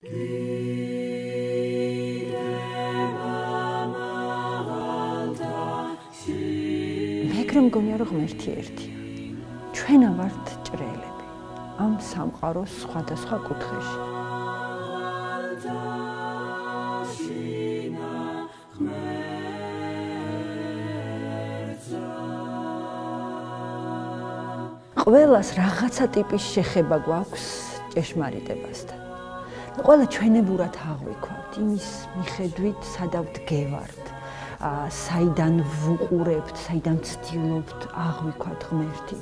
მეგრე მგონია რომ ღმერთი ერთია. ჩვენა ვართ ჭრელები ამ სამყაროს სხვადასხვა კუთხეში. ყველას რაღაცა ტიპის შეხება გვაქვს ჭეშმარიტებასთან. ყველა ჩვენებურად აღვიქვავთ იმის მიხედვით, სადავ დგევართ, საიდან ვუყურებთ, საიდან ცდილობთ აღვიქვათ ღმერთი.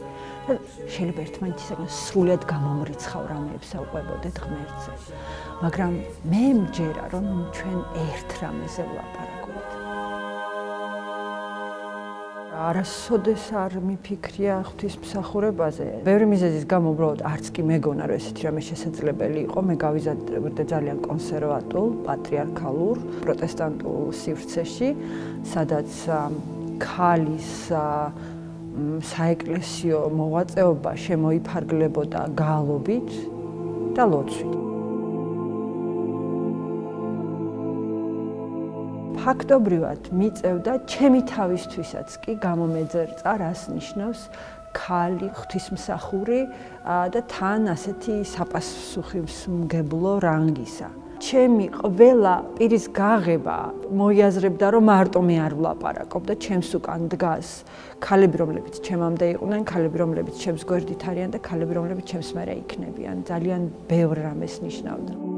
შეიძლება ერთმანეთისაგან სრულად გამომრიცხავ რამეებს აუყვებოდეთ ღმერთზე. მაგრამ მე მჯერა რომ ჩვენ ერთ რამეზე ვლაპარაკობთ. არასოდეს არ მიფიქრია ღვთისმსახურებაზე. ბევრი მიზეზის გამო უბრალოდ არც კი მეგონა რომ ესეთი რამე შესაძლებელი იყო. მე გავიზარდე ძალიან კონსერვატულ, პატრიარქალურ, პროტესტანტულ სივრცეში, სადაც ქალის საეკლესიო მოღვაწეობა შემოიფარგლებოდა გალობით და ლოცვით. ფაქტობრივად მიწევდა ჩემი თავისთვისაც კი გამომეძერწა რას ნიშნავს ქალი ღვთისმსახური და თან ასეთი საპასუხისმგებლო რანგისა. ჩემი ყველა პირის გაღება მოიაზრებდა რომ მარტო მე არ ვლაპარაკობ და ჩემს უკან დგას ქალები რომლებიც ჩემამდე იყვნენ, ქალები რომლებიც ჩემს გვერდით არიან და ქალები რომლებიც ჩემს მერე იქნებიან. ძალიან ბევრ რამეს ნიშნავდა.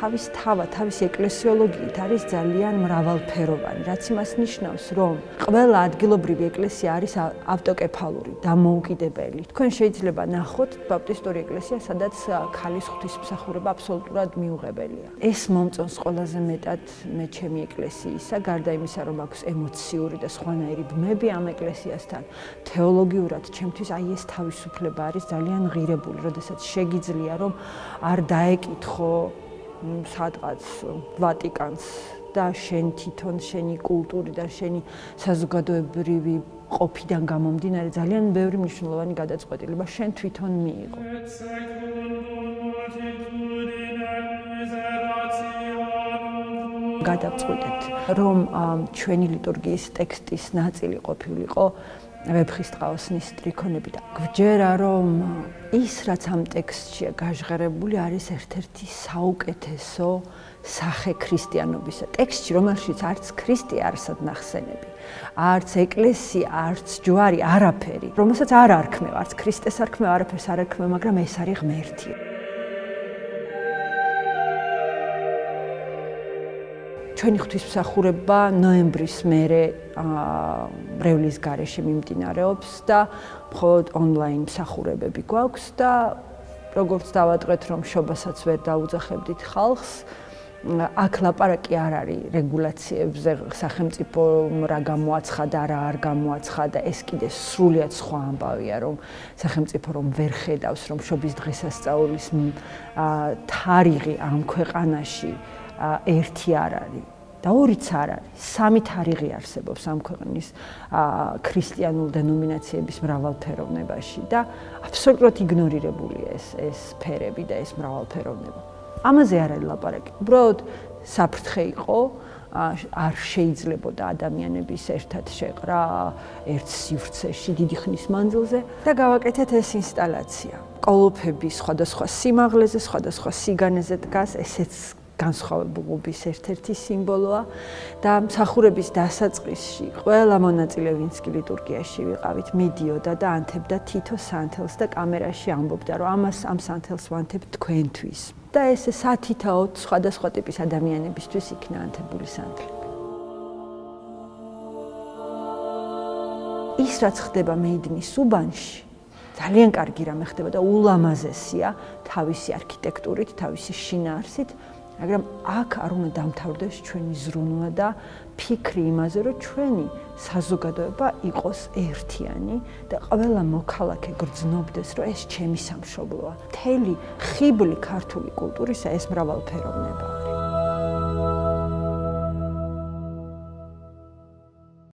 თავის თავა, თავის ეკლესიოლოგიით არის ძალიან მრავალფეროვანი, რაც იმას ნიშნავს, რომ ყველა ადგილობრივი ეკლესია არის ავტოკეფალური, დამოუკიდებელი. თქვენ შეიძლება ნახოთ ბაპტისტური ეკლესია, სადაც ქალის ღვთისმსახურება აბსოლუტურად მიუღებელია. ეს მომწონს ყველაზე მეტად მე ჩემი ეკლესიისა, გარდა იმისა, რომ აქვს ემოციური და სხვანაირი ბმები ამ ეკლესიასთან, თეოლოგიურად ჩემთვის აი ეს თავისუფლება არის ძალიან ღირებული, როდესაც შეგიძლია რომ არ დაეკითხო სადღაც ვატიკანს და შენ თვითონ შენი კულტური და შენი საზოგადოებრივი ყოფიდან გამომდინარე ძალიან ბევრი მნიშვნელოვანი გადაწყვეტილება შენ თვითონ მიიღო. გადაწყვეტეთ რომ ჩვენი ლიტურგიის ტექსტის ნაწილი ყოფილიყო ვეფხისტყაოსნის ტრიქონები და გვჯერა რომ ის რაც ამ ტექსტშია გაჟღერებული არის ერთ-ერთი საუკეთესო სახე ქრისტიანობისა. ტექსტში რომელშიც არც ქრისტე არსად ნახსენები, არც ეკლესია, არც ჯვარი, არაფერი, რომელსაც არ არქმევ, არც ქრისტეს არქმევ, არაფერს არ არქმევ, მაგრამ ეს არის ღმერთი. ჩვენი ღვთისმსახურება ნოემბრის მერე ბრევლის გარეშე მიმდინარეობს და მხოლოდ ონლაინ მსახურებები გვაქვს და როგორც დავატყვეთ რომ შობასაც ვერ დაუძახებდით ხალხს აქ ლაპარაკი არ არის რეგულაციებზე სახელმწიფო რა გამოაცხადა რა არ გამოაცხადა ეს კიდე სრულიად სხვა ამბავია რომ სახელმწიფო რომ ვერ ხედავს რომ შობის დღესასწაულის თარიღი ამ ქვეყანაში ერთი არ არის და ორიც არ არის. სამი თარიღი არსებობს ამ ქვეყნის ქრისტიანულ დენომინაციების მრავალფეროვნებაში და აბსოლუტურად იგნორირებულია ეს ეს სფერები და ეს მრავალფეროვნება. ამაზე არ არის ლაპარაკი. უბრალოდ საფრთხე იყო არ შეიძლებოდა ადამიანების ერთად შეყრა ერთ სივრცეში დიდი ხნის მანძილზე და გავაკეთეთ ეს ინსტალაცია. კოლოფები სხვადასხვა სიმაღლეზე, სხვადასხვა სიგანეზე დგას, ესეც განსხვავებულობის ერთ-ერთი სიმბოლოა და მსახურების დასაწყისში ყველა მონაწილე ვინც კი ლიტურგიაში ვიყავით მიდიოდა და ანთებდა თითო სანთელს და კამერაში ამბობდა რომ ამას ამ სანთელს ვანთებ თქვენთვის. და ეს სათითაოდ სხვადასხვა ტიპის ადამიანებისთვის იქნა ანთებული სანთლები. ის რაც ხდება მეიდნის უბანში ძალიან კარგი რამე ხდება და ულამაზესია თავისი არქიტექტურით, თავისი შინაარსით, მაგრამ აქ არ უნდა დამთავრდეს ჩვენი ზრუნვა და ფიქრი იმაზე, რომ ჩვენი საზოგადოება იყოს ერთიანი და ყველა მოქალაქე გრძნობდეს, რომ ეს ჩემი სამშობლოა. მთელი ხიბლი ქართული კულტურისა ეს მრავალფეროვნება არის.